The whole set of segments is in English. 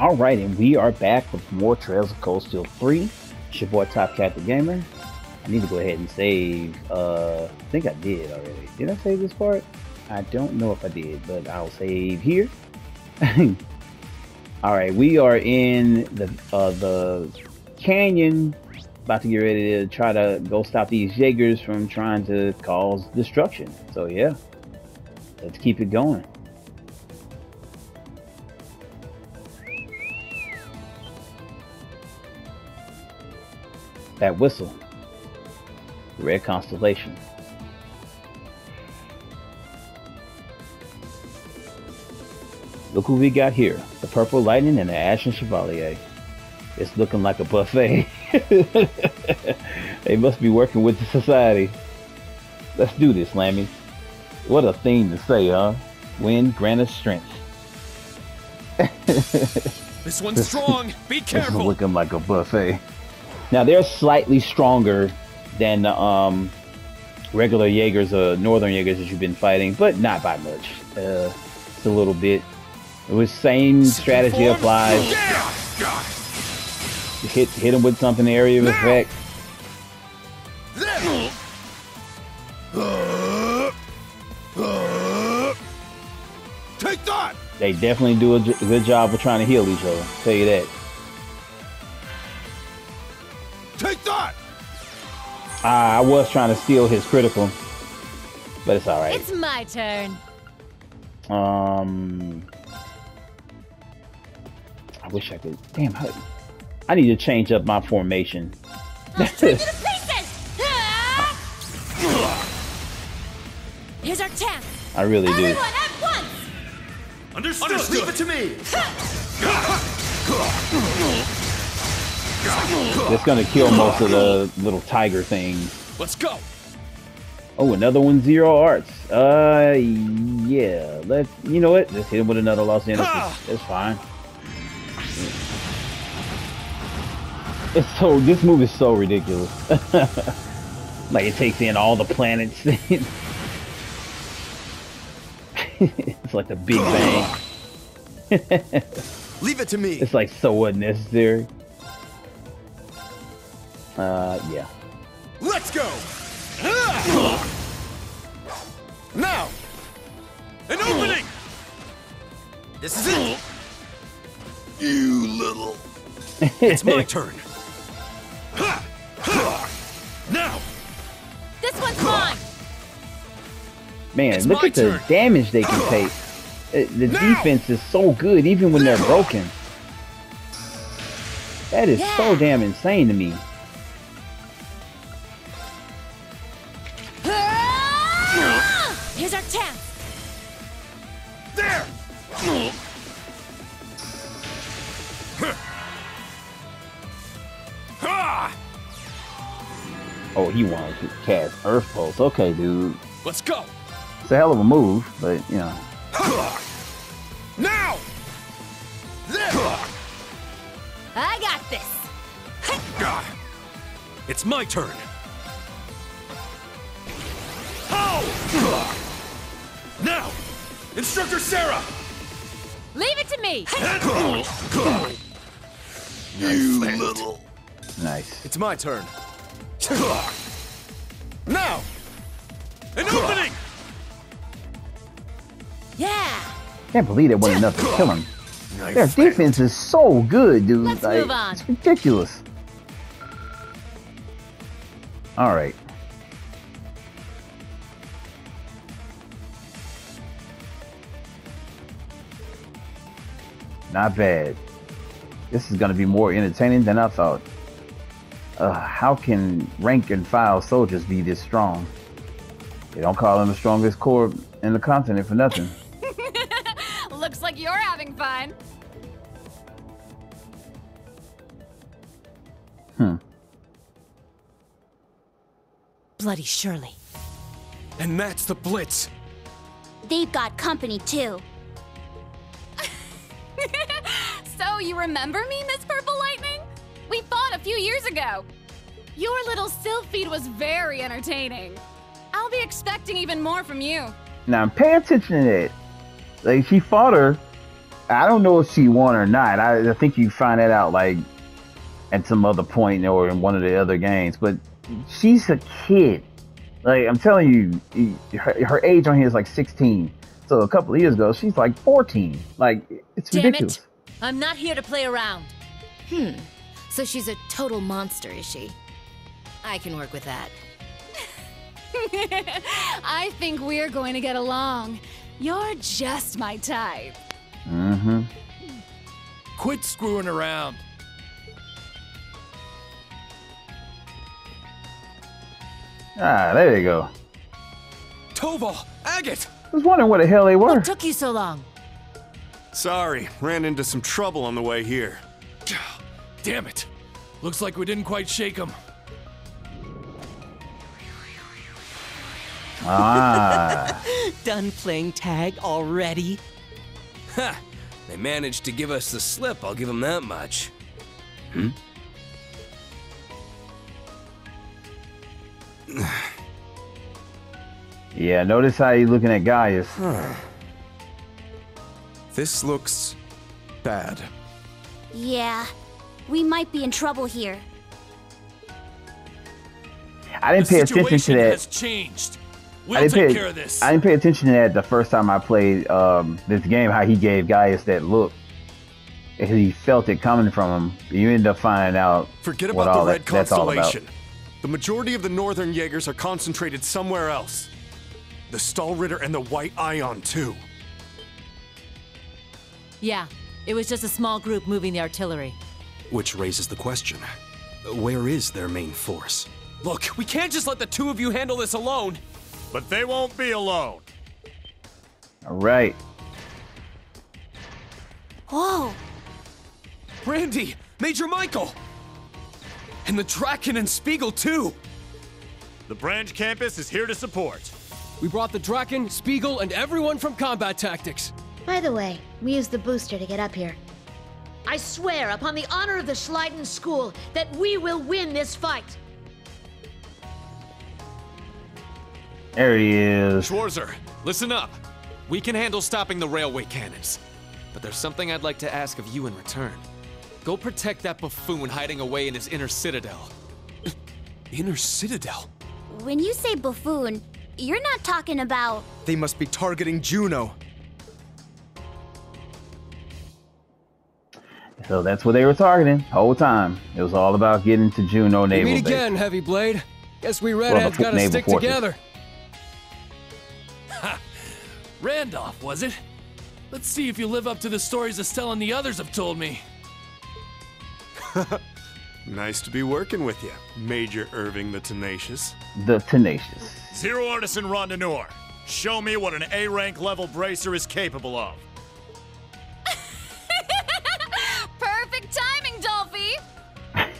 All right, and we are back with more Trails of Cold Steel 3. It's your boy Top Cat the Gamer. I need to go ahead and save. Uh, I think I did already. Did I save this part? I don't know if I did, but I'll save here. All right, we are in the uh, the canyon, about to get ready to try to go stop these Jaegers from trying to cause destruction. So yeah, let's keep it going. That whistle. Red Constellation. Look who we got here. The Purple Lightning and the Ashen Chevalier. It's looking like a buffet. they must be working with the society. Let's do this, Lammy. What a thing to say, huh? Wind grant us strength. this one's strong. Be careful. This is looking like a buffet. Now they're slightly stronger than um, regular Jaegers, uh, Northern Jaegers that you've been fighting, but not by much. Uh, it's a little bit. It was same strategy applies. Hit hit him with something area of effect. Take that. They definitely do a good job of trying to heal each other. I'll tell you that. Take that. Uh, I was trying to steal his critical, but it's all right. It's my turn. Um, I wish I could. Damn, I, I need to change up my formation. Here's our chance. I really Everyone do. at once. Understood. Understood. Leave it to me. It's gonna kill most of the little tiger things. Let's go. Oh, another one, zero arts. Uh, yeah. Let's. You know what? Let's hit him with another Lost Genesis. That's fine. It's so. This move is so ridiculous. like it takes in all the planets. it's like the Big Bang. Leave it to me. It's like so unnecessary. Uh, yeah. Let's go. Now, an opening. This is it. You little. It's my turn. Now. This one's mine. Man, It's look my at the turn. damage they can take. Uh, The Now. defense is so good, even when they're broken. That is so damn insane to me. Here's our chance. There. Oh, he wanted to cast Earth Pulse. Okay, dude. Let's go. It's a hell of a move, but you know. Now. I got this. It's my turn. How? Now, Instructor Sara. Leave it to me. You little. Nice. It's my turn. Now, an opening. Yeah. Can't believe it wasn't enough to kill him. My Their friend. defense is so good, dude. Let's like, move on. It's ridiculous. All right. Not bad. This is going to be more entertaining than I thought. Uh, how can rank and file soldiers be this strong? They don't call them the strongest corps in the continent for nothing. Looks like you're having fun. Hmm. Bloody Shirley. And that's the Blitz. They've got company too. You remember me, Miss Purple Lightning? We fought a few years ago. Your little Sylphid was very entertaining. I'll be expecting even more from you. Now pay attention to that. Like she fought her I don't know if she won or not. I, I think you find that out like at some other point or in one of the other games. But she's a kid. Like I'm telling you, her, her age on here is like 16. So a couple of years ago, she's like 14. Like it's Damn ridiculous. it! I'm not here to play around. Hmm. So she's a total monster, is she? I can work with that. I think we're going to get along. You're just my type. Mm-hmm. Quit screwing around. Ah, there you go. Toval, Agate! I was wondering where the hell they were. What took you so long? Sorry, ran into some trouble on the way here. Damn it. Looks like we didn't quite shake him. Ah, Done playing tag already? Ha! They managed to give us the slip, I'll give them that much. Hmm? yeah. Notice how you looking at Gaius. This looks bad. Yeah, we might be in trouble here. I didn't the pay attention to situation that. has changed. We'll didn't take pay. care of this. I didn't pay attention to that the first time I played um, this game. How he gave Gaius that look. He felt it coming from him. You end up finding out Forget what about all the Red that's all about. Constellation. The majority of the Northern Jaegers are concentrated somewhere else. The Stahlritter and the White Aion, too. Yeah, it was just a small group moving the artillery. Which raises the question where is their main force? Look, we can't just let the two of you handle this alone. But they won't be alone. All right. Whoa, Brandy, Major Michael! And the Drachen and Spiegel, too! The branch campus is here to support. We brought the Drachen, Spiegel, and everyone from Combat Tactics. By the way, we used the booster to get up here. I swear upon the honor of the Schleiden School that we will win this fight. There he is. Schwarzer, listen up. We can handle stopping the railway cannons. But there's something I'd like to ask of you in return. Go protect that buffoon hiding away in his inner citadel. inner citadel? when you say buffoon, you're not talking about. They must be targeting Juno. So that's what they were targeting whole time. It was all about getting to Juno We Naval meet Base. again, Heavy Blade. Guess we redheads the gotta naval stick fortress. together. Randolph, was it? Let's see if you live up to the stories Estelle and the others have told me. Nice to be working with you, Major Irving the Tenacious. The Tenacious. Zero Artisan Randonneur. Show me what an A rank level bracer is capable of.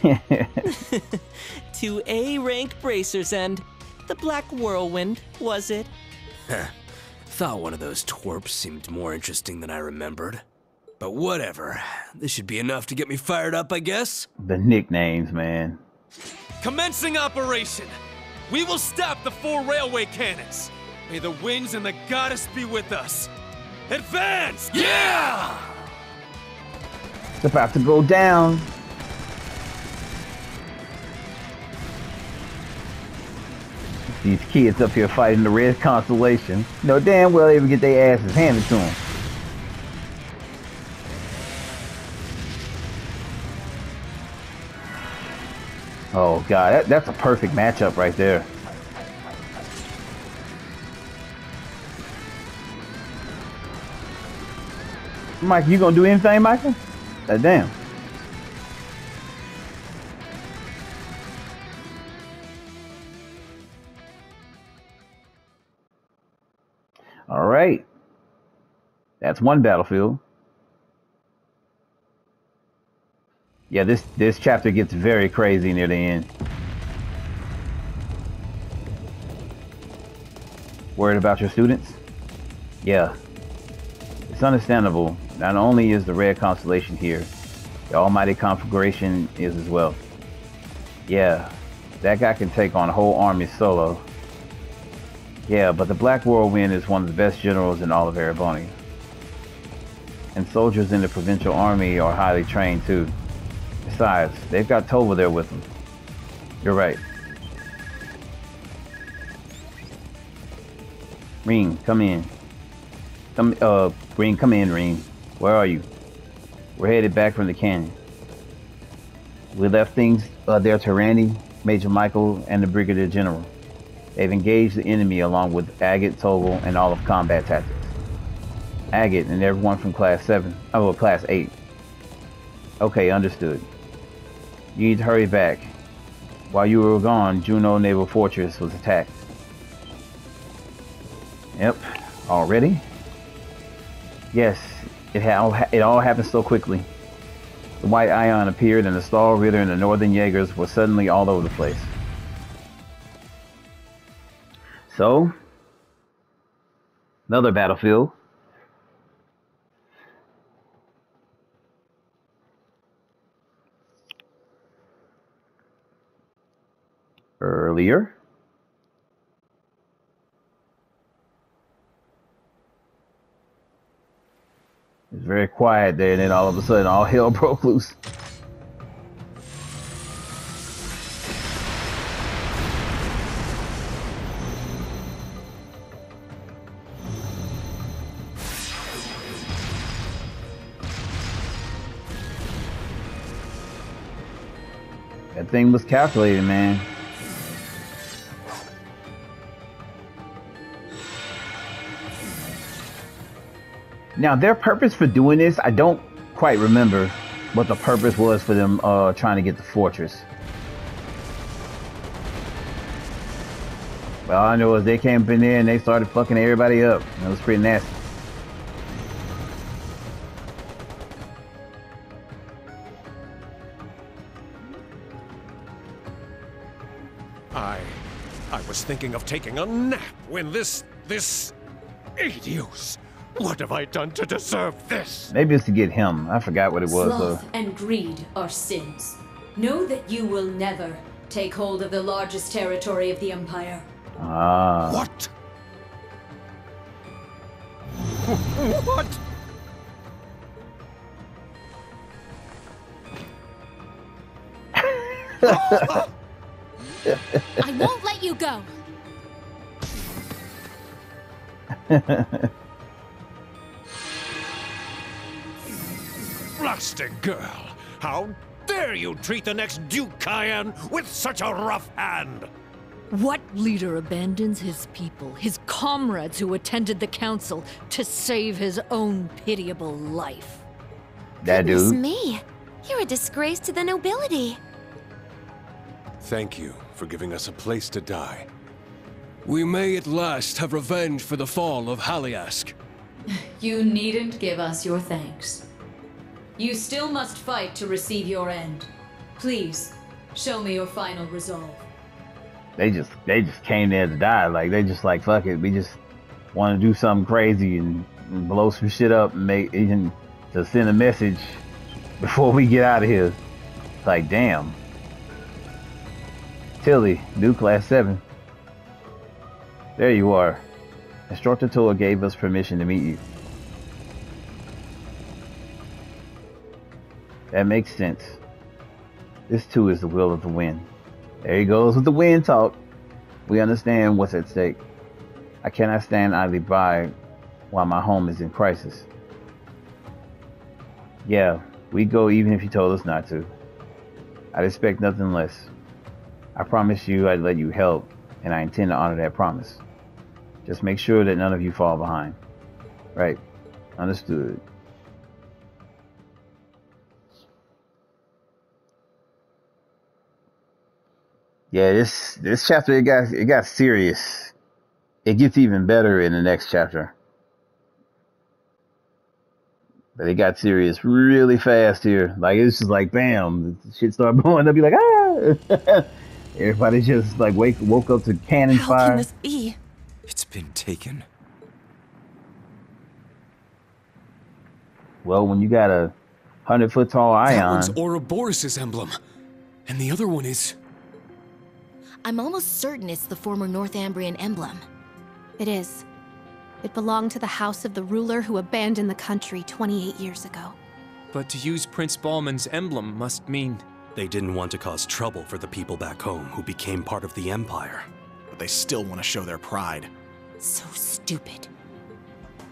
To A rank bracers and the Black Whirlwind, was it? Thought one of those twerps seemed more interesting than I remembered. But whatever. This should be enough to get me fired up, I guess. the nicknames, man. Commencing operation! We will stop the four railway cannons! May the winds and the goddess be with us! Advance! Yeah! It's about to go down. These kids up here fighting the Red Constellation. No damn well they would get their asses handed to them. Oh god, that, that's a perfect matchup right there. Mike, you gonna do anything, Michael? God damn. That's one battlefield. Yeah, this this chapter gets very crazy near the end. Worried about your students? Yeah. It's understandable. Not only is the red constellation here, the almighty conflagration is as well. Yeah, that guy can take on a whole army solo. Yeah, but the Black Whirlwind is one of the best generals in all of Erebonia. And soldiers in the provincial army are highly trained too. Besides, they've got Toval there with them. You're right. Rean, come in. Come, uh, Rean, come in, Rean. Where are you? We're headed back from the canyon. We left things uh, there to Randy, Major Michael, and the Brigadier General. They've engaged the enemy along with Agate, Toval, and all of combat tactics. Agate and everyone from Class 7, oh, well, Class 8. Okay, understood. You need to hurry back. While you were gone, Juno Naval Fortress was attacked. Yep, already? Yes, it, ha it all happened so quickly. The white Aion appeared and the Stahlritter and the Northern Jaegers were suddenly all over the place. So, another battlefield. Earlier. It's very quiet there, and then all of a sudden, all hell broke loose. That thing was calculated, man. Now, their purpose for doing this, I don't quite remember what the purpose was for them uh, trying to get the fortress. But all I know is they came in there and they started fucking everybody up. It was pretty nasty. I... I was thinking of taking a nap when this... this... Adios! What have I done to deserve this? Maybe it's to get him. I forgot what it was. Sloth and greed are sins. Know that you will never take hold of the largest territory of the Empire. Ah. What? what? I won't let you go. Blasted girl! How dare you treat the next Duke Cayenne with such a rough hand? What leader abandons his people, his comrades who attended the council, to save his own pitiable life? That Goodness dude. me. You're a disgrace to the nobility. Thank you for giving us a place to die. We may at last have revenge for the fall of Haliask. You needn't give us your thanks. You still must fight to receive your end. Please, show me your final resolve. They just they just came there to die. Like they just like fuck it. We just want to do something crazy and, blow some shit up and make even to send a message before we get out of here. It's Like damn. Tilly, new class seven. There you are. Instructor Towa gave us permission to meet you. That makes sense. This too is the will of the wind. There he goes with the wind talk. We understand what's at stake. I cannot stand idly by while my home is in crisis. Yeah, we go even if you told us not to. I'd expect nothing less. I promise you I'd let you help, and I intend to honor that promise. Just make sure that none of you fall behind. Right. Understood. Yeah, this this chapter it got it got serious. It gets even better in the next chapter. But it got serious really fast here. Like it's just like bam, shit started blowing up. Be like ah. Everybody just like wake woke up to cannon How fire. can this be? It's been taken. Well, when you got a hundred foot tall That Aion, one's Ouroboros' emblem. And the other one is. I'm almost certain it's the former North Ambrian emblem. It is. It belonged to the house of the ruler who abandoned the country 28 years ago. But to use Prince Balman's emblem must mean. They didn't want to cause trouble for the people back home who became part of the Empire. But they still want to show their pride. So stupid.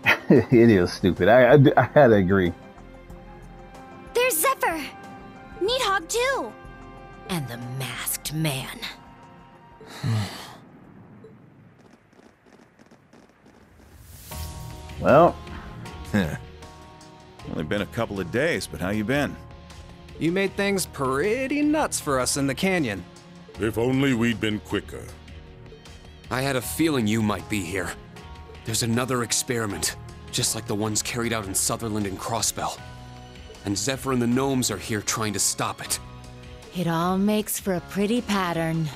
it is stupid. I, I, I had to agree. There's Zephyr! Needhog too! And the masked man. Well, Huh. Only been a couple of days, but how you been? You made things pretty nuts for us in the canyon. If only we'd been quicker. I had a feeling you might be here. There's another experiment, just like the ones carried out in Sutherland and Crossbell. And Zephyr and the gnomes are here trying to stop it. It all makes for a pretty pattern.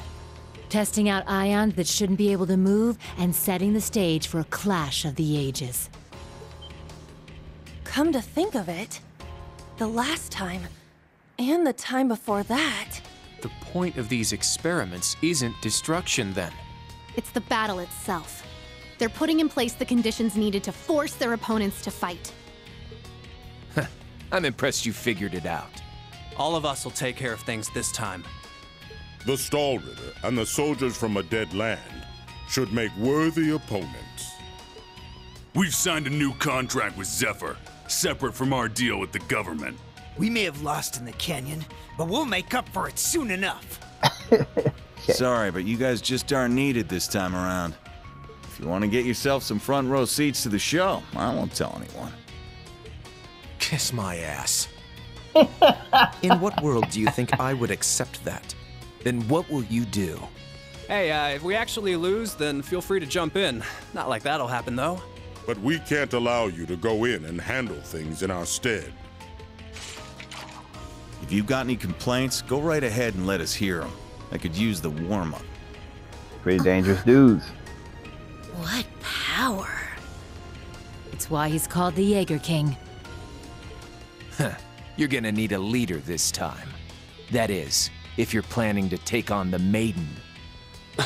Testing out Aions that shouldn't be able to move and setting the stage for a clash of the ages. Come to think of it, the last time, and the time before that, The point of these experiments isn't destruction, then. It's the battle itself. They're putting in place the conditions needed to force their opponents to fight. I'm impressed you figured it out. All of us will take care of things this time. The Stahlritter and the soldiers from a dead land should make worthy opponents. We've signed a new contract with Zephyr, separate from our deal with the government. We may have lost in the canyon, but we'll make up for it soon enough. Sorry, but you guys just aren't needed this time around. If you want to get yourself some front row seats to the show, I won't tell anyone. Kiss my ass. In what world do you think I would accept that? Then what will you do? Hey, uh, if we actually lose, then feel free to jump in. Not like that'll happen, though. But we can't allow you to go in and handle things in our stead. If you've got any complaints, go right ahead and let us hear them. I could use the warm up. Pretty dangerous dudes. What power! It's why he's called the Jaeger King. Huh. You're gonna need a leader this time. That is, if you're planning to take on the Maiden.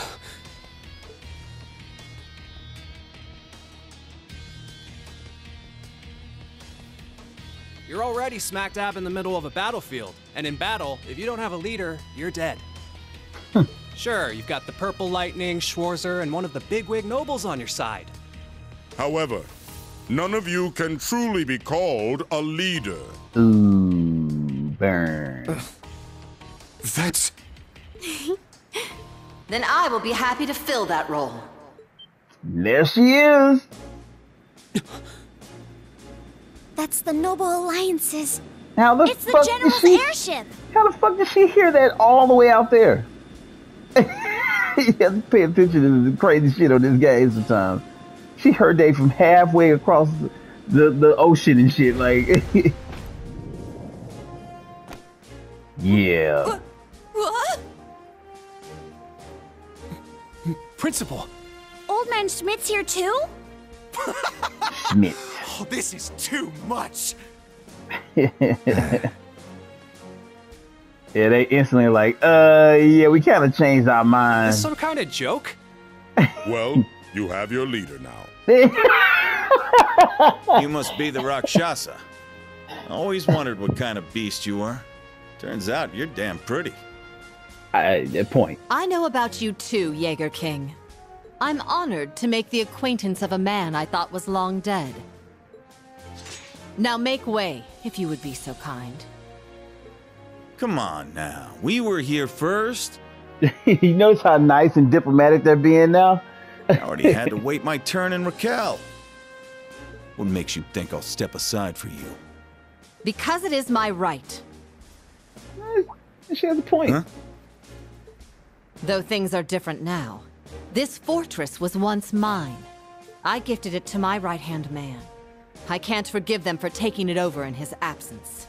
You're already smack dab in the middle of a battlefield, and in battle, if you don't have a leader, you're dead. Hmm. sure, you've got the Purple Lightning, Schwarzer, and one of the bigwig nobles on your side. However, none of you can truly be called a leader. Ooh, burn. That's. Then I will be happy to fill that role. There she is. That's the Noble Alliance's. How the It's the fuck General's did she, airship. How the fuck did she hear that all the way out there? you have to pay attention to the crazy shit on this game sometimes. She heard they from halfway across the, the ocean and shit. Like, yeah. What? Principal! Old Man Schmidt's here too? Schmidt. Oh, this is too much. yeah, they instantly like, uh, yeah, we kind of changed our Is mind. this some kind of joke? Well, you have your leader now. You must be the Rakshasa. Always wondered what kind of beast you were. Turns out you're damn pretty. I, point. I know about you too, Jaeger King. I'm honored to make the acquaintance of a man I thought was long dead. Now make way, if you would be so kind. Come on now. We were here first. he knows how nice and diplomatic they're being now. I already had to wait my turn in Raquel. What makes you think I'll step aside for you? Because it is my right. She has a point. Huh? Though things are different now. This fortress was once mine. I gifted it to my right-hand man. I can't forgive them for taking it over in his absence.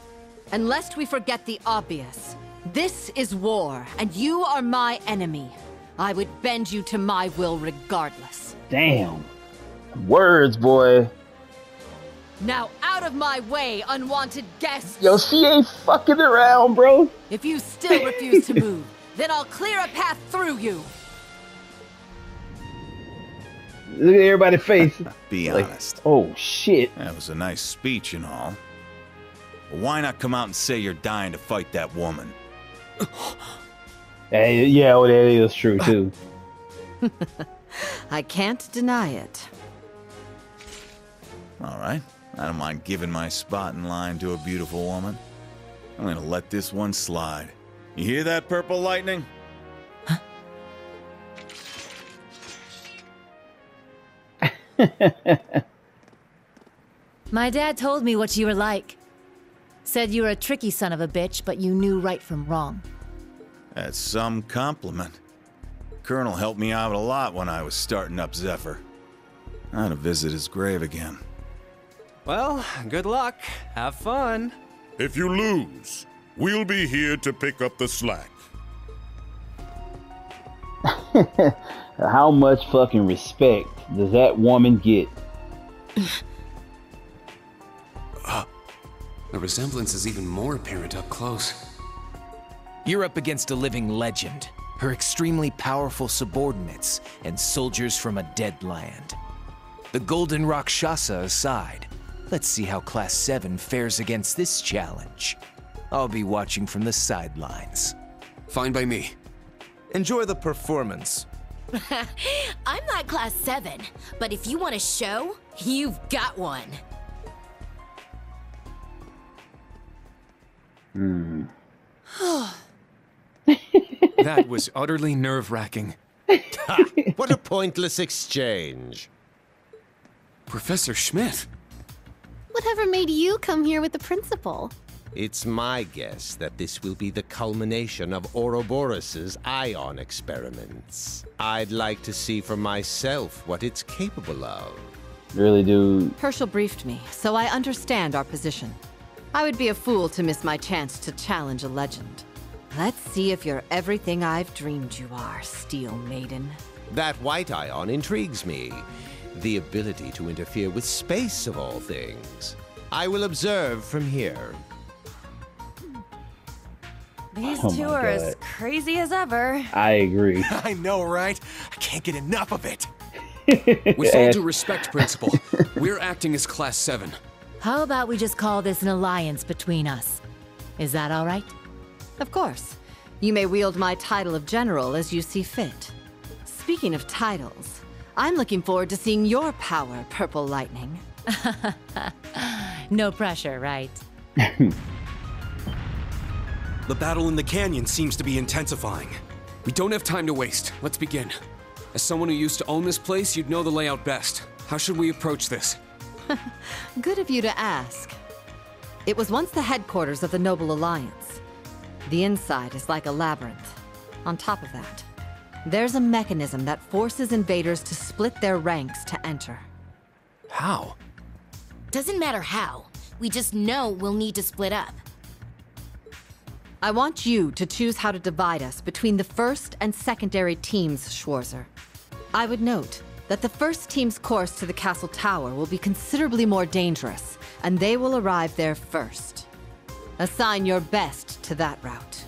And lest we forget the obvious, this is war, and you are my enemy. I would bend you to my will regardless. Damn. Words, boy. Now out of my way, unwanted guests! Yo, she ain't fucking around, bro. If you still refuse to move, then I'll clear a path through you. Look at everybody's face. Be Like, honest. Oh shit. That was a nice speech and all. But why not come out and say you're dying to fight that woman? Hey, yeah, well, that is true too. I can't deny it. All right. I don't mind giving my spot in line to a beautiful woman. I'm gonna let this one slide. You hear that, Purple Lightning? My dad told me what you were like. Said you were a tricky son of a bitch, but you knew right from wrong. That's some compliment. Colonel helped me out a lot when I was starting up Zephyr. I ought to visit his grave again. Well, good luck. Have fun. If you lose, we'll be here to pick up the slack. How much fucking respect does that woman get? The resemblance is even more apparent up close. You're up against a living legend, her extremely powerful subordinates, and soldiers from a dead land. The Golden Rakshasa aside, let's see how Class 7 fares against this challenge. I'll be watching from the sidelines. Fine by me. Enjoy the performance. I'm not class 7, but if you want a show, you've got one. Hmm. that was utterly nerve wracking. what a pointless exchange. Professor Schmidt. Whatever made you come here with the principal? It's my guess that this will be the culmination of Ouroboros' Aion experiments. I'd like to see for myself what it's capable of. Really, do. Herschel briefed me, so I understand our position. I would be a fool to miss my chance to challenge a legend. Let's see if you're everything I've dreamed you are, Steel Maiden. That white Aion intrigues me. The ability to interfere with space, of all things. I will observe from here. These Oh two my are as crazy as ever. I agree. I know, right? I can't get enough of it. With all due respect, Principal, we're acting as Class 7. How about we just call this an alliance between us? Is that all right? Of course. You may wield my title of general as you see fit. Speaking of titles, I'm looking forward to seeing your power, Purple Lightning. no pressure, right? The battle in the canyon seems to be intensifying. We don't have time to waste. Let's begin. As someone who used to own this place, you'd know the layout best. How should we approach this? Good of you to ask. It was once the headquarters of the Noble Alliance. The inside is like a labyrinth. On top of that, there's a mechanism that forces invaders to split their ranks to enter. How? Doesn't matter how. We just know we'll need to split up. I want you to choose how to divide us between the first and secondary teams, Schwarzer. I would note that the first team's course to the castle tower will be considerably more dangerous, and they will arrive there first. Assign your best to that route.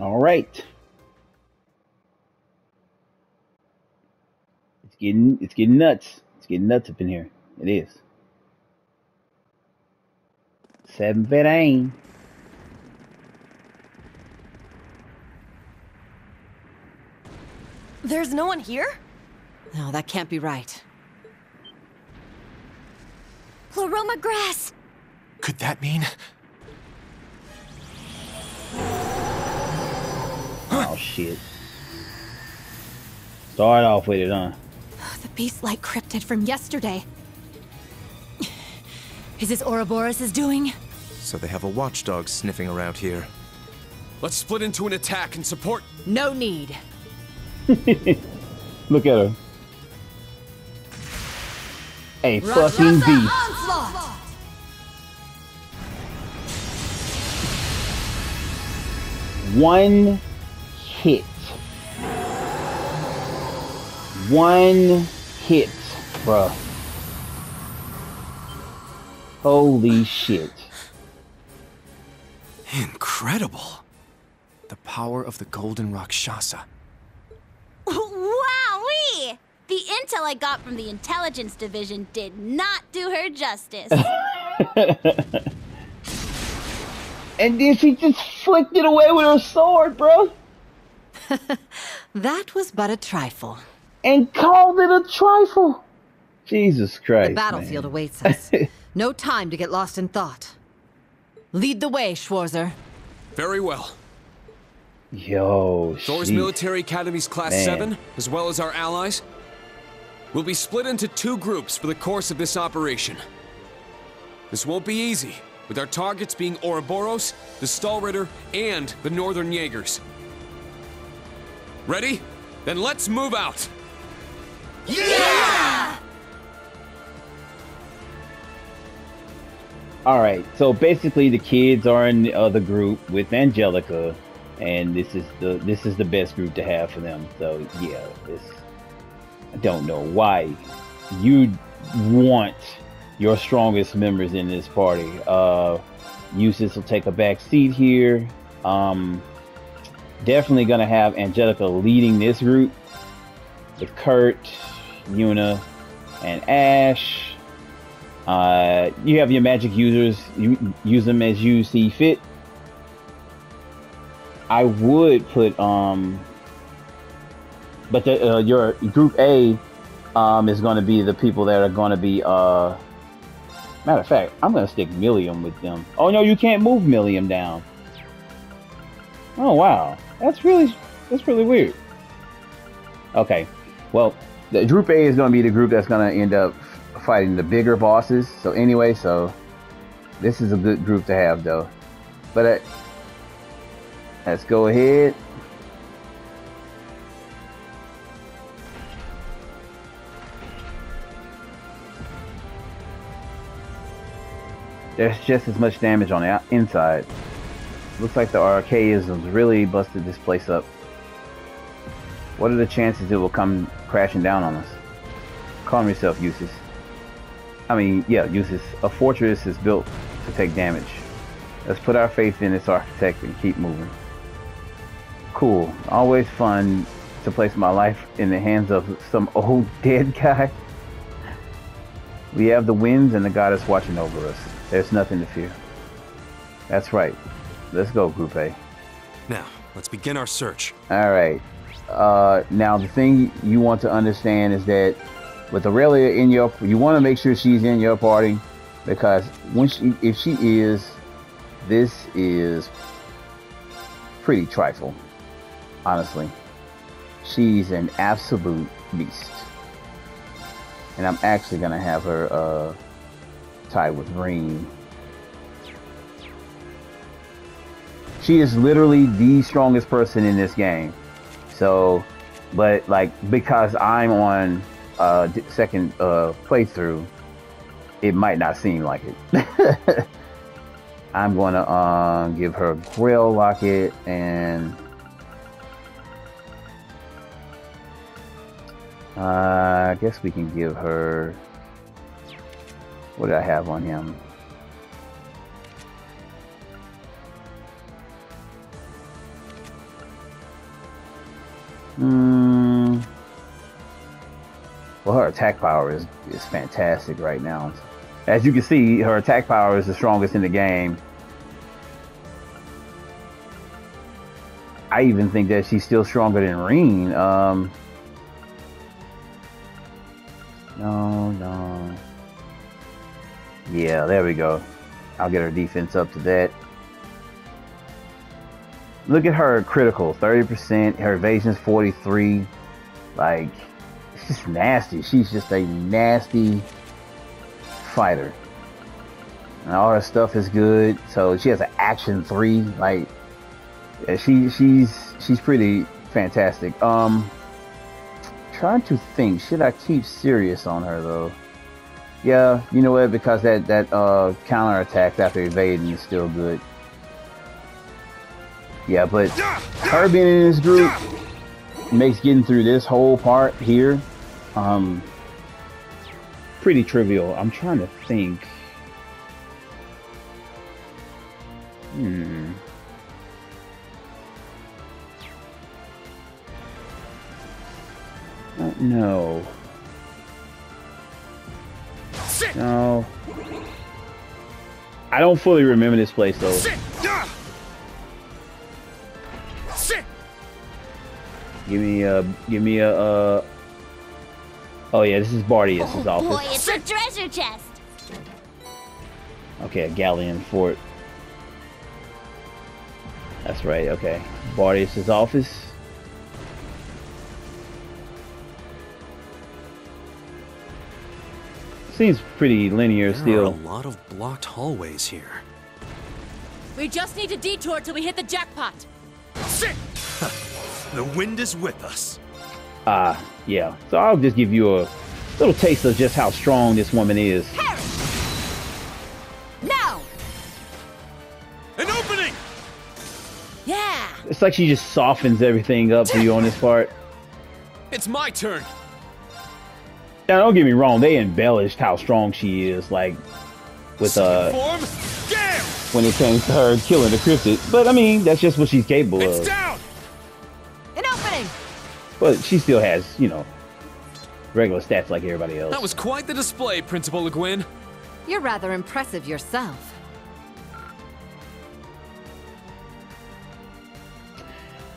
All right. It's getting it's getting nuts. It's getting nuts up in here. It is. Seven fifteen. There's no one here? No, that can't be right. Pleroma grass! Could that mean? Oh shit. Start off with it, huh? Oh, the beast-like cryptid from yesterday. Is this Ouroboros' is doing? So they have a watchdog sniffing around here. Let's split into an attack and support. No need. Look at her. A fucking beast. One hit. One hit, bruh. Holy shit. Incredible. The power of the Golden Rakshasa. wow! wee! The intel I got from the intelligence division did not do her justice. and then she just flicked it away with her sword, bro. that was but a trifle. And called it a trifle. Jesus Christ. The battlefield man. awaits us. no time to get lost in thought. Lead the way, Schwarzer. Very well. Yo, Thors sheesh. Military Academy's Class Man. 7, as well as our allies, will be split into two groups for the course of this operation. This won't be easy, with our targets being Ouroboros, the Stahlritter, and the Northern Jaegers. Ready? Then let's move out! Yeah! All right. So basically, the kids are in the other group with Angelica, and this is the this is the best group to have for them. So yeah, I don't know why you want your strongest members in this party. Uh, Jusis will take a back seat here. Um, definitely gonna have Angelica leading this group with Kurt, Yuna, and Ash. Uh, you have your magic users. You use them as you see fit. I would put um, but the, uh, your group A um is going to be the people that are going to be uh. Matter of fact, I'm going to stick Millium with them. Oh no, you can't move Millium down. Oh wow, that's really that's really weird. Okay, well, the group A is going to be the group that's going to end up fighting the bigger bosses. So anyway, so this is a good group to have though. But uh, let's go ahead. There's just as much damage on the inside. Looks like the archaisms really busted this place up. What are the chances it will come crashing down on us? Calm yourself, Jusis. I mean, yeah, Jusis. A fortress is built to take damage. Let's put our faith in its architect and keep moving. Cool. Always fun to place my life in the hands of some old dead guy. We have the winds and the goddess watching over us. There's nothing to fear. That's right. Let's go, Group A. Now, let's begin our search. All right. Uh, now the thing you want to understand is that with Aurelia in your, you want to make sure she's in your party because when she, if she is, this is pretty trifle. Honestly, she's an absolute beast, and I'm actually gonna have her uh, tied with Green. She is literally the strongest person in this game. So, but like because I'm on uh second uh playthrough, it might not seem like it. I'm gonna um give her Grail Locket and uh, I guess we can give her what did I have on him? Hmm. Well, her attack power is, is fantastic right now. As you can see, her attack power is the strongest in the game. I even think that she's still stronger than Rean. Um, no, no. Yeah, there we go. I'll get her defense up to that. Look at her critical, 30%. Her evasion's 43. Like, just nasty. She's just a nasty fighter. And all her stuff is good. So she has an action three. Like, yeah, she she's she's pretty fantastic. Um, trying to think, should I keep serious on her though? Yeah, you know what? Because that that uh counter attacks after evading is still good. Yeah, but her being in this group makes getting through this whole part here um pretty trivial. I'm trying to think. Hmm. No. No. I don't fully remember this place though. Give me a, give me a, uh... Oh yeah, this is Bardius's oh, office. Boy, it's a treasure chest. Okay, a Galleon fort. That's right, okay. Bardius's office. Seems pretty linear there still. are a lot of blocked hallways here. We just need to detour till we hit the jackpot. the wind is with us. Ah, uh, yeah. So I'll just give you a little taste of just how strong this woman is. Now! An opening! Yeah! It's like she just softens everything up for you on this part. It's my turn. Now, don't get me wrong, they embellished how strong she is, like, with, uh, when it came to her killing the cryptid. But, I mean, that's just what she's capable it's of. Down. An opening! But she still has, you know, regular stats like everybody else. That was quite the display, Principal Le Guin. You're rather impressive yourself.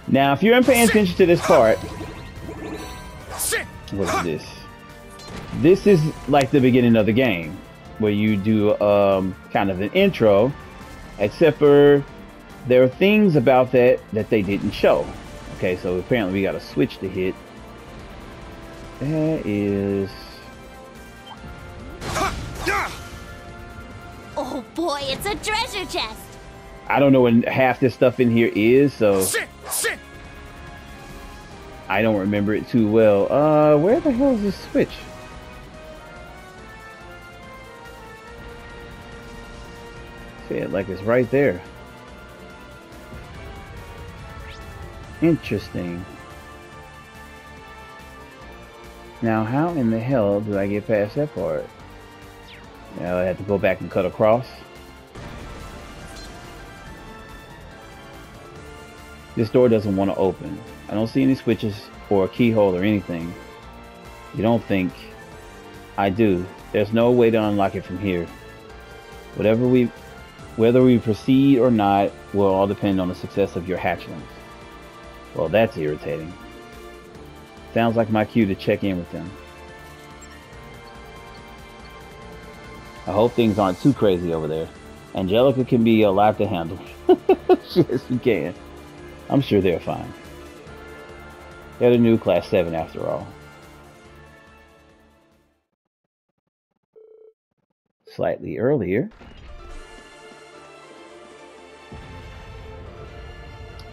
Now, if you're paying attention to this part, what is this? This is like the beginning of the game, where you do um, kind of an intro, except for there are things about that that they didn't show. Okay, so apparently we got a switch to hit. That is... Oh boy, it's a treasure chest. I don't know what half this stuff in here is, so... I don't remember it too well. Uh, where the hell is this switch? See it like it's right there. Interesting. Now, how in the hell do I get past that part? Now I have to go back and cut across. This door doesn't want to open. I don't see any switches or a keyhole or anything. You don't think I do. There's no way to unlock it from here. Whatever we whether we proceed or not will all depend on the success of your hatchlings. Well, that's irritating. Sounds like my cue to check in with them. I hope things aren't too crazy over there. Angelica can be a lot to handle. yes, you can. I'm sure they're fine. They're the new Class 7 after all. Slightly earlier.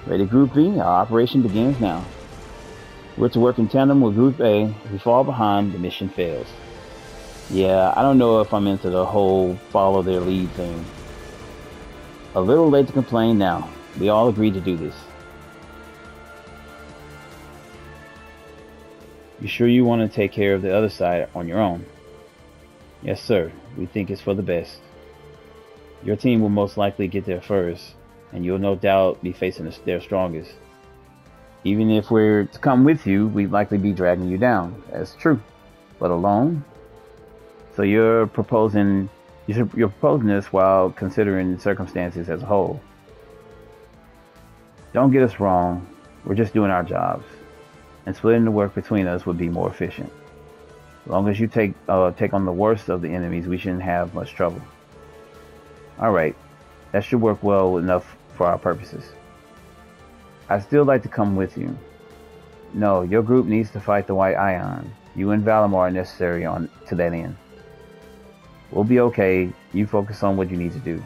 Ready, Group B? Our operation begins now. We're to work in tandem with Group A. If we fall behind, the mission fails. Yeah, I don't know if I'm into the whole follow their lead thing. A little late to complain now. We all agreed to do this. You sure you want to take care of the other side on your own? Yes, sir. We think it's for the best. Your team will most likely get there first, and you'll no doubt be facing their strongest. Even if we're to come with you, we'd likely be dragging you down. That's true. But alone? So you're proposing you're proposing this while considering circumstances as a whole. Don't get us wrong. We're just doing our jobs, and splitting the work between us would be more efficient. As long as you take uh, take on the worst of the enemies, we shouldn't have much trouble. All right, that should work well enough for our purposes. I'd still like to come with you. No, your group needs to fight the White Aion. You and Valimar are necessary on to that end. We'll be okay. You focus on what you need to do.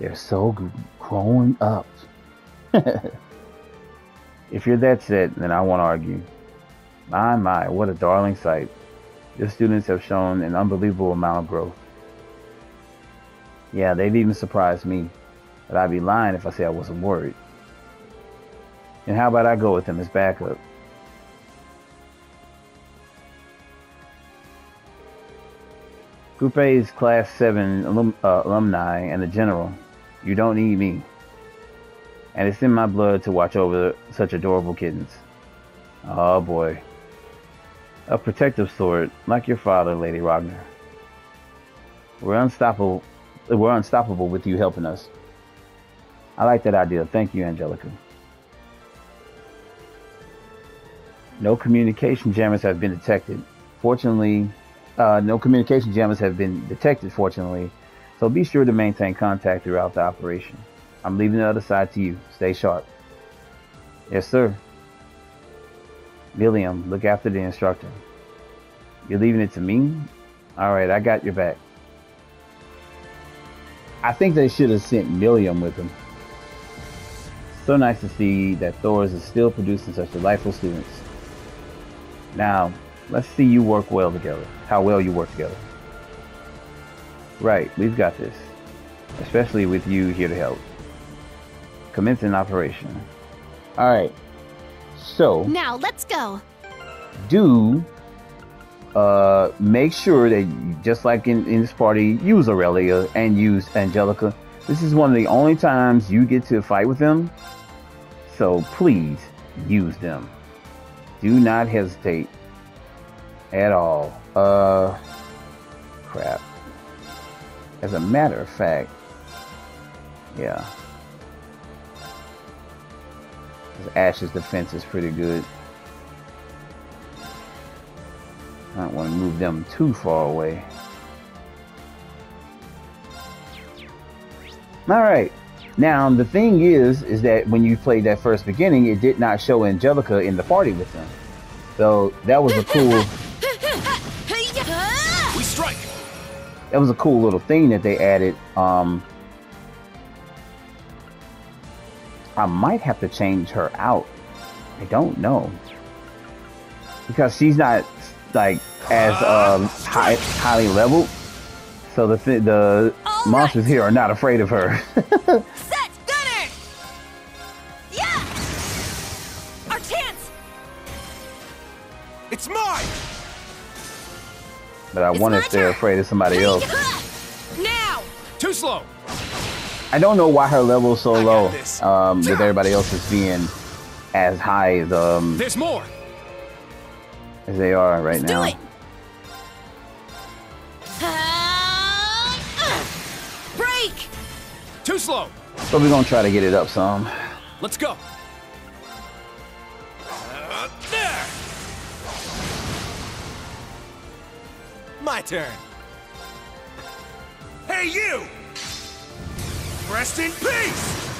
They're so grown up. if you're that set, then I won't argue. My, my, what a darling sight. Your students have shown an unbelievable amount of growth. Yeah, they've even surprised me. But I'd be lying if I say I wasn't worried. And how about I go with them as backup? Group Class 7 alum, uh, alumni and a general. You don't need me. And it's in my blood to watch over such adorable kittens. Oh boy. A protective sword, like your father, Lady Rogner. We're unstoppable. We're unstoppable with you helping us. I like that idea. Thank you, Angelica. No communication jammers have been detected. Fortunately, uh, no communication jammers have been detected, fortunately, so be sure to maintain contact throughout the operation. I'm leaving the other side to you. Stay sharp. Yes, sir. Millium, look after the instructor. You're leaving it to me? Alright, I got your back. I think they should have sent Millium with him. So nice to see that Thors is still producing such delightful students. Now, let's see you work well together. How well you work together. Right, we've got this. Especially with you here to help. Commencing operation. Alright. So, Now, let's go. do uh, make sure that you, just like in, in this party, use Aurelia and use Angelica. This is one of the only times you get to fight with them. So please use them. Do not hesitate at all. Uh, crap. As a matter of fact, yeah. Ash's defense is pretty good. I don't want to move them too far away. Alright. Now, the thing is, is that when you played that first beginning, it did not show Angelica in the party with them. So, that was a cool... We strike. That was a cool little thing that they added. Um, I might have to change her out. I don't know. Because she's not like as um, high, highly leveled. So the th- the monsters here are not afraid of her. Set, Gunner! Yeah! Our chance! It's mine! but I wonder if they're afraid of somebody else. Now! Too slow! I don't know why her level is so low. Um, with everybody else is being as high as um There's more! As they are right Let's do now. it. Break! Too slow! So we're gonna try to get it up some. Let's go! Uh, there! My turn. Hey, you! Rest in peace!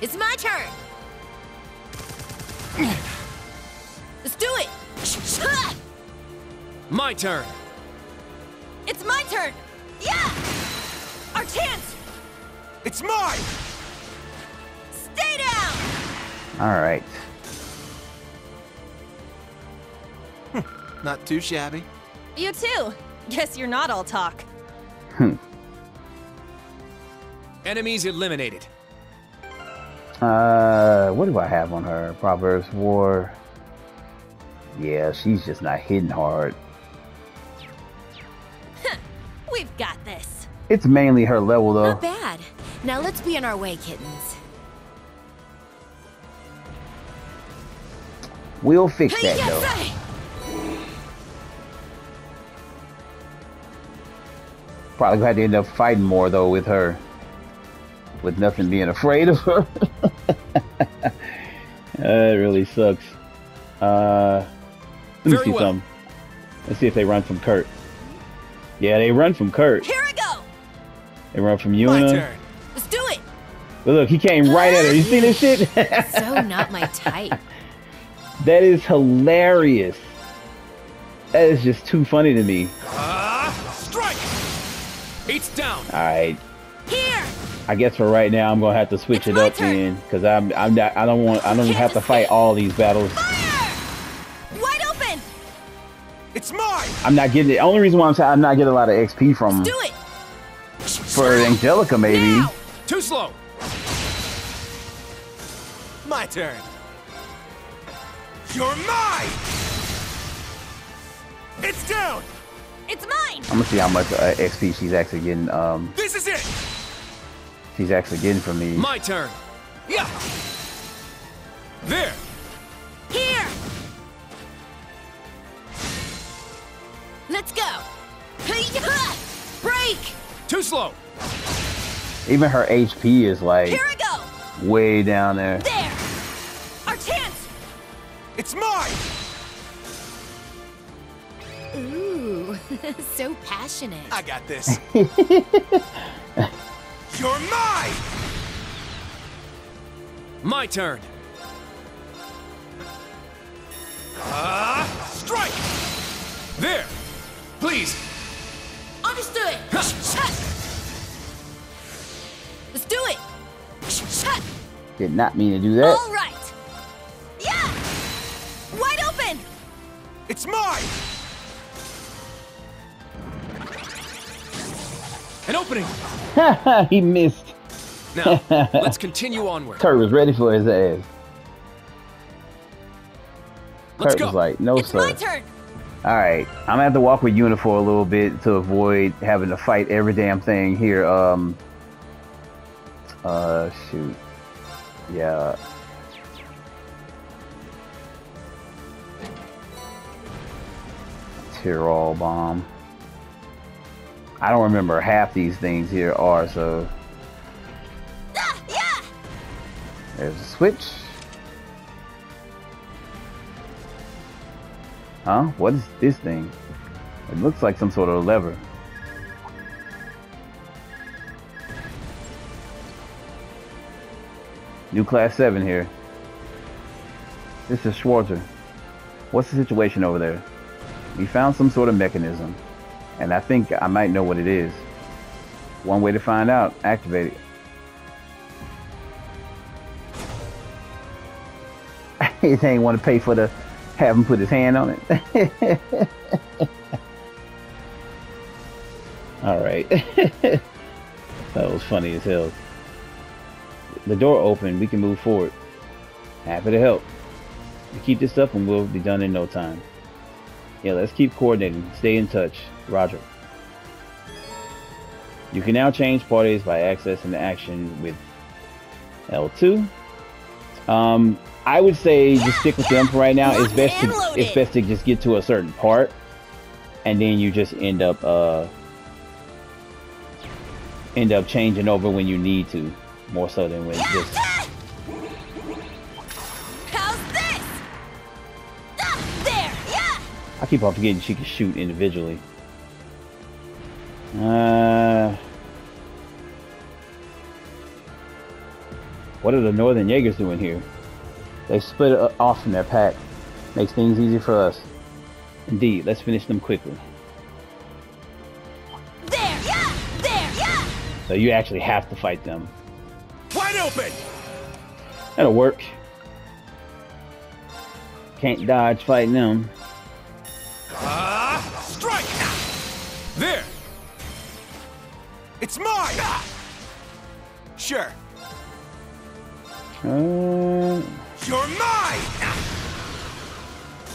It's my turn. Let's do it. My turn. It's my turn! Yeah! Our chance! It's mine! Stay down! All right. Not too shabby. You too. Guess you're not all talk. Hmm. Enemies eliminated. Uh, what do I have on her? Proverbs War. Yeah, she's just not hitting hard. We've got this. It's mainly her level though. Not bad. Now let's be on our way, kittens. We'll fix that Yes, though. I- Probably gonna have to end up fighting more though with her. With nothing being afraid of her. that really sucks. Uh, let me Very see well. something. Let's see if they run from Kurt. Yeah, they run from Kurt. Here I go! They run from My Juna. turn. Let's do it! But look, he came right at her. You see this shit? so not my type. that is hilarious. That is just too funny to me. Ah! strike! It's down. All right. Here! I guess for right now, I'm gonna have to switch it up then, because I'm I'm not I don't want I don't have to fight all these battles. Fire! Wide open! It's mine! I'm not getting it. Only reason why I'm saying I'm not getting a lot of XP from Do it! for Angelica maybe. Too slow. My turn. You're mine! It's down! It's mine! I'm gonna see how much uh, XP she's actually getting um This is it! He's actually getting from me. My turn. Yeah. There. Here! Let's go! Break! Too slow. Even her HP is like Here I go! way down there. There! Our chance! It's mine! Ooh, so passionate. I got this. You're mine! My turn. Ah, strike! There. Please. Understood! Let's do it! Did not mean to do that. All right! Yeah! Wide open! It's mine! An opening. he missed. Now, let's continue onward. Kurt was ready for his ass. Let's Kurt go. was like, no It's sir. my turn! Alright, I'm gonna have to walk with Juna for a little bit to avoid having to fight every damn thing here. Um uh shoot. Yeah. Tyrol bomb. I don't remember half these things here are, so there's a switch. Huh? What is this thing? It looks like some sort of lever. New class 7 here. This is Schwarzer. What's the situation over there? We found some sort of mechanism, and I think I might know what it is. One way to find out, activate it. he ain't want to pay for the have him put his hand on it. All right. that was funny as hell. The door opened. We can move forward. Happy to help. Keep this up and we'll be done in no time. Yeah, let's keep coordinating. Stay in touch. Roger. You can now change parties by accessing the action with L2. Um, I would say just stick with them for right now. It's best to it's best to just get to a certain part, and then you just end up uh end up changing over when you need to, more so than when just. Keep on forgetting she can shoot individually. Uh, what are the Northern Jaegers doing here? They split off from their pack. Makes things easy for us. Indeed, let's finish them quickly. There! Yeah! There! Yeah! So you actually have to fight them. Wide open! That'll work. Can't dodge fighting them. It's mine! Sure. Uh, You're mine!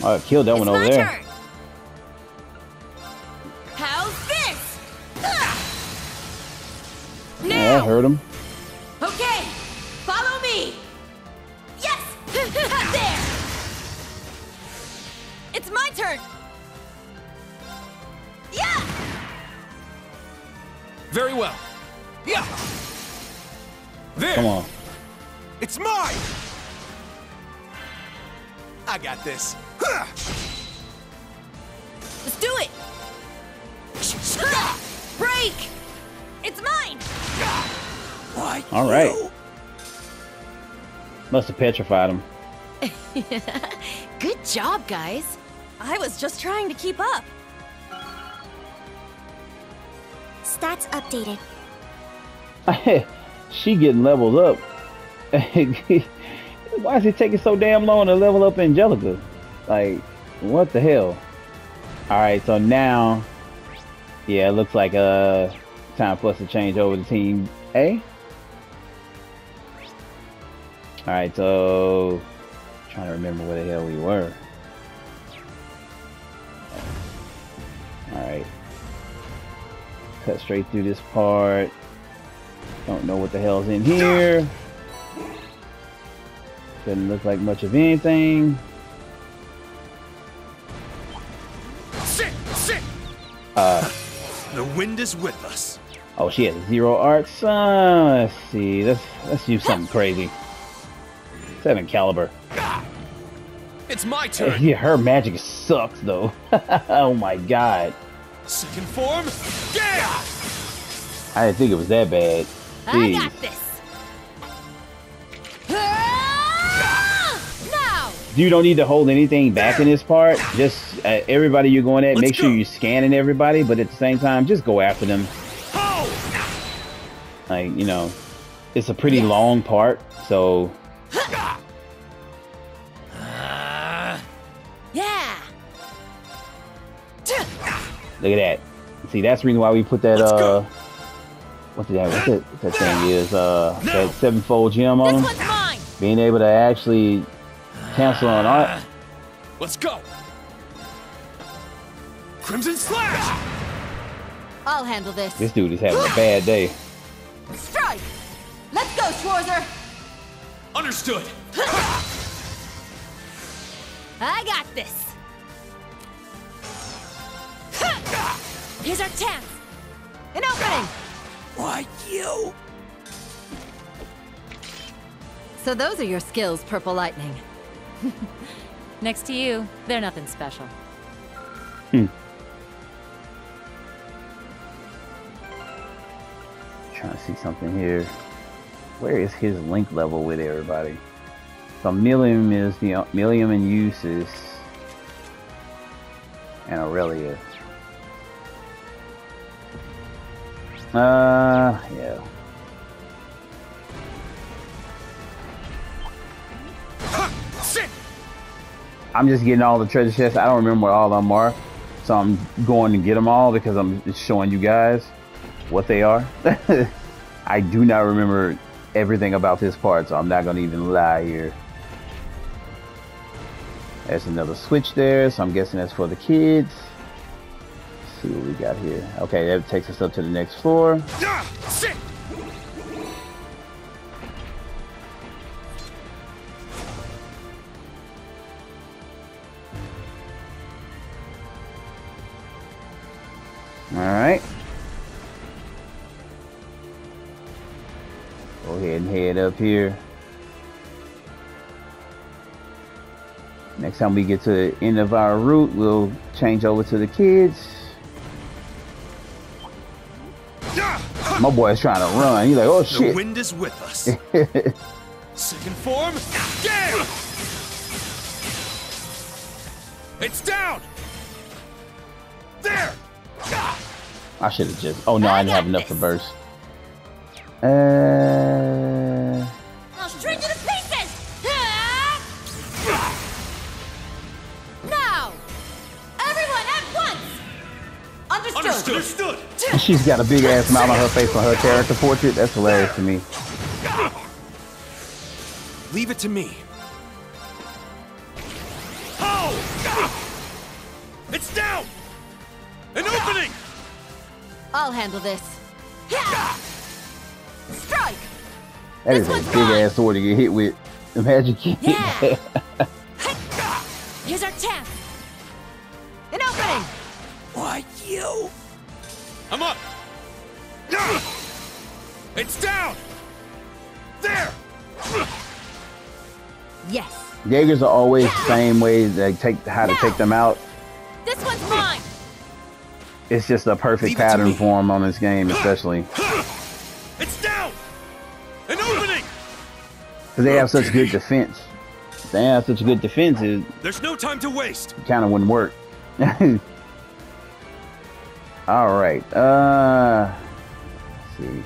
I killed that one over there. turn! How's this? Ah! Yeah, I heard him. Very well. Yeah. There. Come on. It's mine! I got this. Huh. Let's do it. Break. It's mine. Why? All right. Must have petrified him. Good job, guys. I was just trying to keep up. Stats updated. she getting leveled up. Why is it taking so damn long to level up Angelica? Like, what the hell? Alright, so now, yeah, it looks like uh, time for us to change over to Team A. Alright, so, trying to remember where the hell we were. Alright. Cut straight through this part. Don't know what the hell's in here. Doesn't look like much of anything. Sit! Sit! Uh, The wind is with us. oh, she has zero arts. Uh, let's see. Let's let's do something crazy. Seven caliber. It's my turn. Yeah, her magic sucks though. oh my god. Second form. I didn't think it was that bad. I got this. Ah! You don't need to hold anything back in this part. Just uh, everybody you're going at, make sure you're scanning everybody, but at the same time, just go after them. Like, you know, it's a pretty long part, so Yeah! look at that. See, that's the reason why we put that, uh, what's that, what's that, what that thing is, uh, that sevenfold gem on them. mine! Being able to actually cancel on art. Let's go. Crimson Slash. I'll handle this. This dude is having a bad day. Strike! Let's go, Schwarzer! Understood. I got this! Here's our chance! An opening! Why, you? So those are your skills, Purple Lightning. Next to you, they're nothing special. Hmm. Trying to see something here. Where is his link level with everybody? So Millium is the Millium and uses and Aurelia. Uh, yeah. I'm just getting all the treasure chests. I don't remember what all of them are. So I'm going to get them all because I'm showing you guys what they are. I do not remember everything about this part, so I'm not going to even lie here. There's another switch there, so I'm guessing that's for the kids. See what we got here. Okay, that takes us up to the next floor. Ah! Sit! All right. Go ahead and head up here. Next time we get to the end of our route, we'll change over to the kids. My boy's trying to run. He's like, oh The shit. wind is with us. Second form. Yeah! It's down! There! I should have just. Oh no, I didn't have enough to burst. Uh, once! Understood! Understood! she's got a big ass smile on her face on her character portrait. That's hilarious to me. Leave it to me. Oh! It's down! An opening! I'll handle this. Strike! That is a big ass sword to get hit with. Imagine getting Yeah. Here's our chance! An opening! Why, you? I'm up! It's down! There! Yes. Jaegers are always the same way they take how to take them out. This one's mine! It's just a perfect Leave pattern for them on this game, especially It's down! An opening! because they have such good defense. If They have such good defenses. There's no time to waste. kind of wouldn't work. All right. Uh, let's see.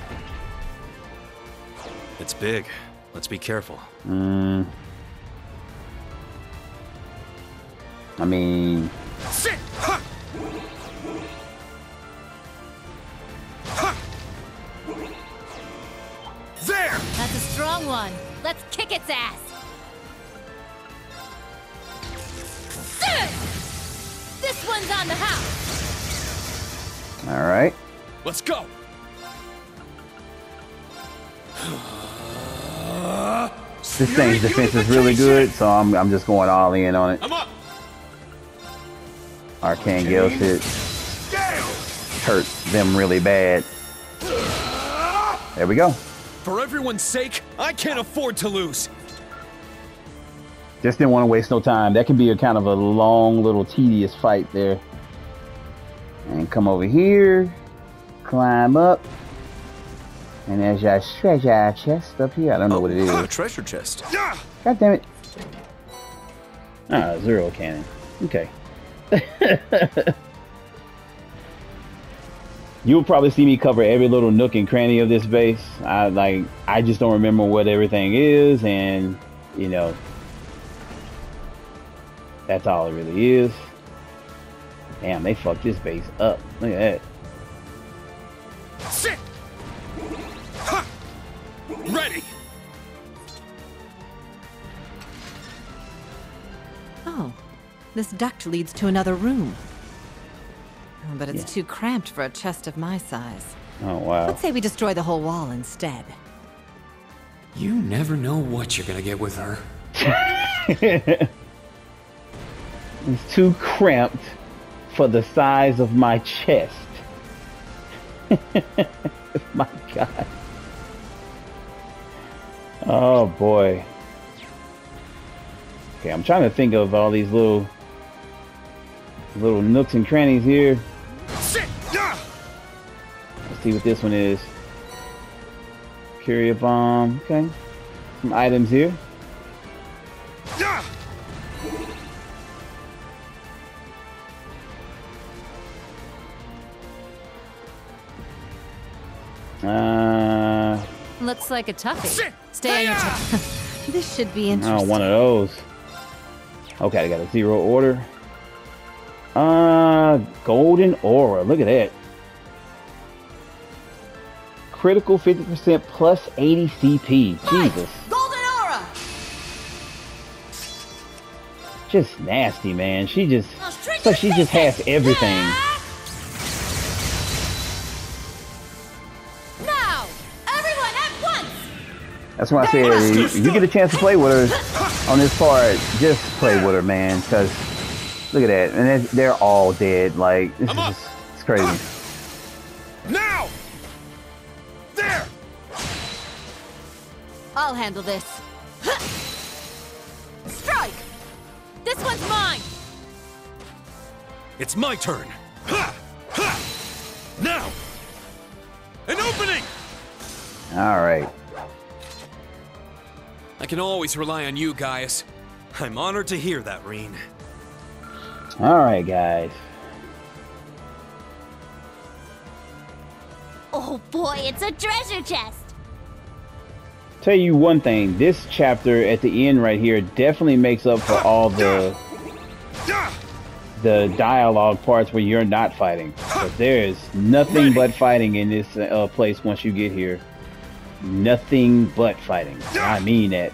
It's big. Let's be careful. Mm, I mean, Sit! Ha! Ha! There! That's a strong one. Let's kick its ass! This one's on the house! All right. Let's go. This thing's defense is really good, so I'm I'm just going all in on it. I'm up. Arcane Gale shit hurt them really bad. There we go. For everyone's sake, I can't afford to lose. Just didn't want to waste no time. That could be a kind of a long, little tedious fight there. And come over here, climb up, and there's your treasure chest up here. I don't know what it is. A treasure chest. God damn it. Ah, zero cannon. Okay. You'll probably see me cover every little nook and cranny of this base. I like I just don't remember what everything is and you know that's all it really is. Damn, they fucked this base up. Look at that. Sit! Ha! Ready! Oh, this duct leads to another room. Oh, But it's too cramped for a chest of my size. Oh wow. Let's say we destroy the whole wall instead. You never know what you're gonna get with her. it's too cramped for the size of my chest. my god. Oh boy. Okay, I'm trying to think of all these little little nooks and crannies here. Let's see what this one is. Curia Balm. Okay. Some items here. Uh, Looks like a toughie. Stay on your toes. this should be oh, interesting. one of those. Okay, I got a zero order. Uh, golden aura. Look at that. Critical 50% plus 80 CP. Jesus. Golden aura. Just nasty, man. She just, so she just has everything. That's why I said, if you get a chance to play with her on this part, just play with her, man. Because look at that, and they're- they're all dead. Like this is just, it's crazy. Now! There! I'll handle this. Strike. This one's mine. It's my turn. Ha! Ha! Now! An opening! All right. I can always rely on you, Gaius. I'm honored to hear that, Rean. All right, guys. Oh boy, it's a treasure chest. Tell you one thing, this chapter at the end right here definitely makes up for all the the dialogue parts where you're not fighting. But there is nothing but fighting in this uh, place once you get here. Nothing but fighting. I mean it.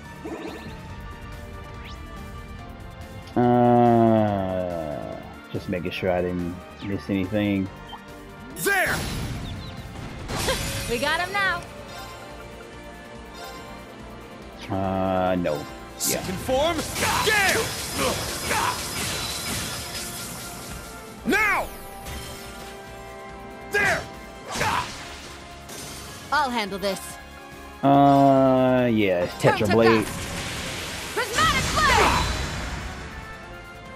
Uh, just making sure I didn't miss anything. There! We got him now. Uh, no. Yeah. Second form, Gale! Now! There! I'll handle this. Uh, yeah, it's Tetra Blade. Prismatic blade.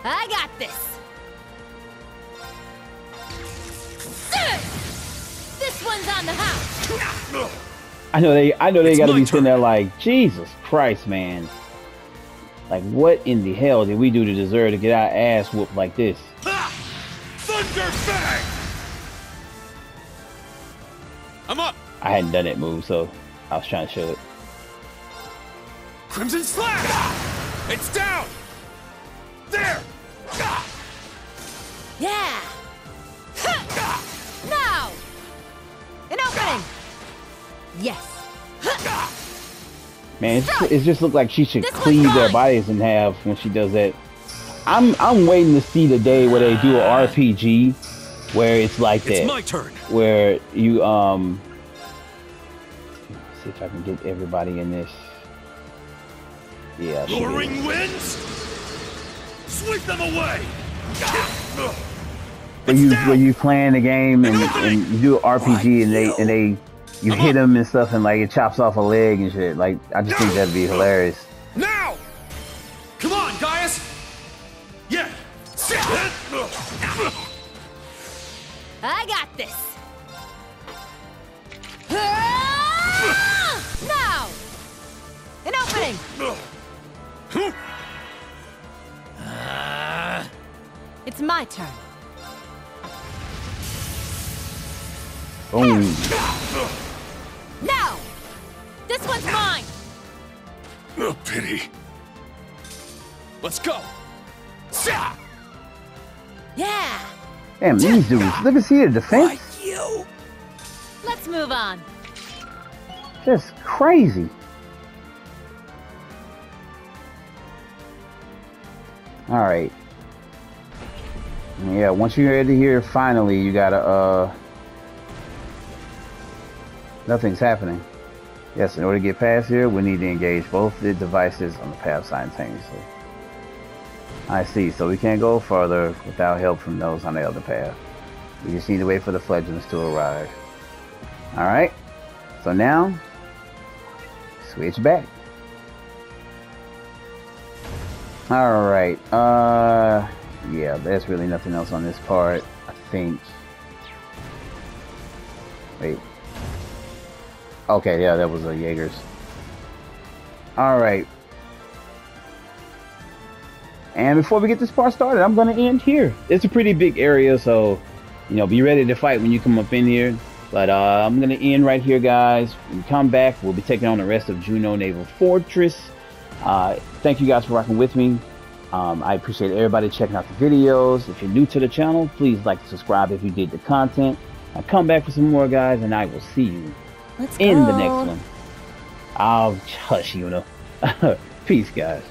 I got this. This one's on the house. I know they, I know they gotta be sitting there like, Jesus Christ, man. Like, what in the hell did we do to deserve to get our ass whooped like this? Thunder Fang! I'm up! I hadn't done that move, so I was trying to show it. Crimson Slash! It's down! There! Yeah. Now. An opening! Yes. Man, it's, it just looked like she should cleave their bodies in half when she does that. I'm I'm waiting to see the day where they do an RPG where it's like It's that. my turn. Where you um see if I can get everybody in this. Yeah. Luring winds? Sweep them away! When you when you playing the game and, and you do RPG and they and they you hit them and stuff and like it chops off a leg and shit. Like I just think that'd be hilarious. Now! Come on, Gaius! Yeah! I got this. An opening! It's my turn. Oh. Boom. Now! This one's mine! Oh, pity. Let's go! Yeah! Damn, these dudes. Look at see the defense. Let's move on. Just crazy. All right. Yeah, once you're ready here, finally, you gotta, uh... Nothing's happening. Yes, in order to get past here, we need to engage both the devices on the path simultaneously. I see, so we can't go further without help from those on the other path. We just need to wait for the fledglings to arrive. Alright, so now, switch back. Alright, uh, yeah, there's really nothing else on this part, I think. Wait. Okay, yeah, that was a Jaeger's. Alright. And before we get this part started, I'm going to end here. It's a pretty big area, so, you know, be ready to fight when you come up in here. But uh, I'm going to end right here, guys. When we come back, we'll be taking on the rest of Juno Naval Fortress. Uh, thank you guys for rocking with me. Um, I appreciate everybody checking out the videos. If you're new to the channel, please like and subscribe if you did the content. I'll come back for some more, guys, and I will see you Let's in go. the next one. I'll hush, you know. Peace, guys.